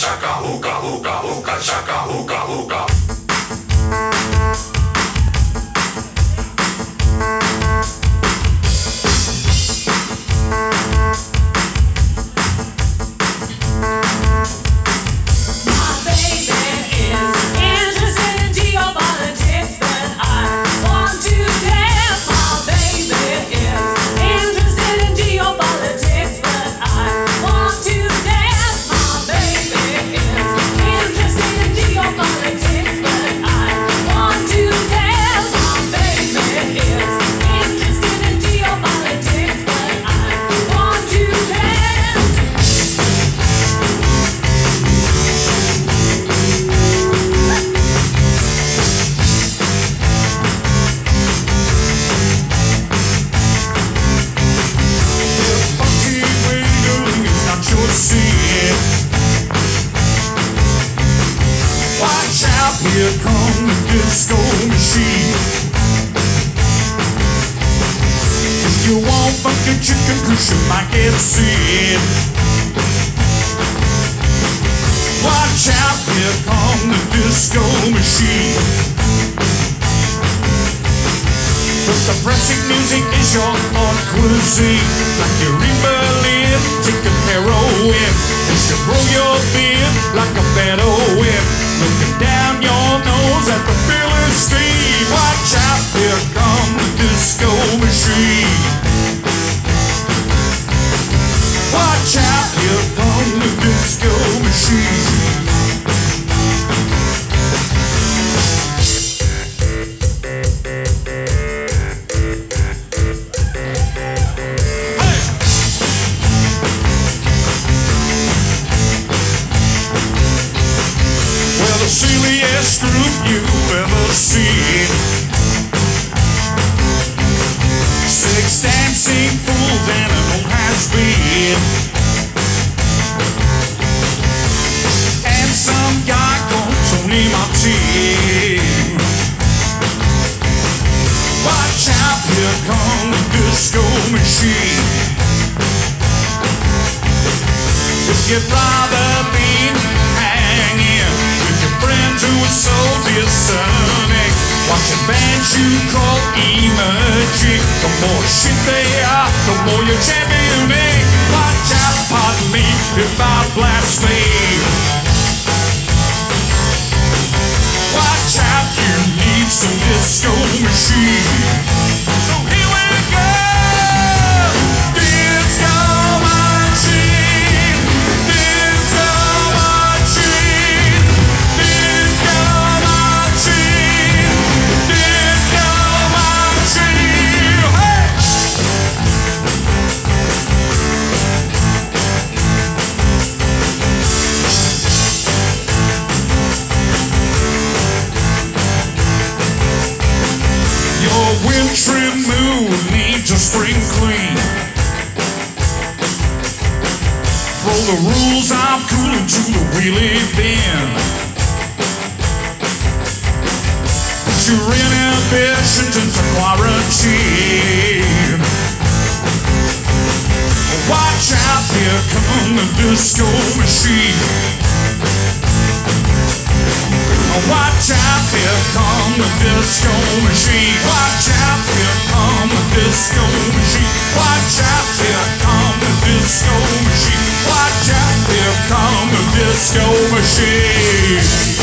shaka, hookah, hookah, hookah, shaka, hookah, hookah. Here come the disco machine. If you want funky chicken, cause you might get sick. Watch out, here come the disco machine. But the depressing music is your own cuisine. Like you're in Berlin, taking heroin. It's to grow your beard Watch out, here come the disco machine. Silliest group you've ever seen. Dancing fools old has been. And some guy called Tony Martin. Watch out, here come the disco machine. If you'd rather be hanging with your friends who are so discerning, watching bands you call emerging. The more shit they are, the more you're championing. Watch out, pardon me if I blaspheme. Watch out, you need some disco machine. Spring clean. Throw the rules out cool into the wheelie bin. Put your inhibitions into quarantine. Watch out, here come the disco machine. Watch out, here come the disco machine. Watch out, here come the disco machine. Watch out, here come the disco machine. Watch out, here come the disco machine.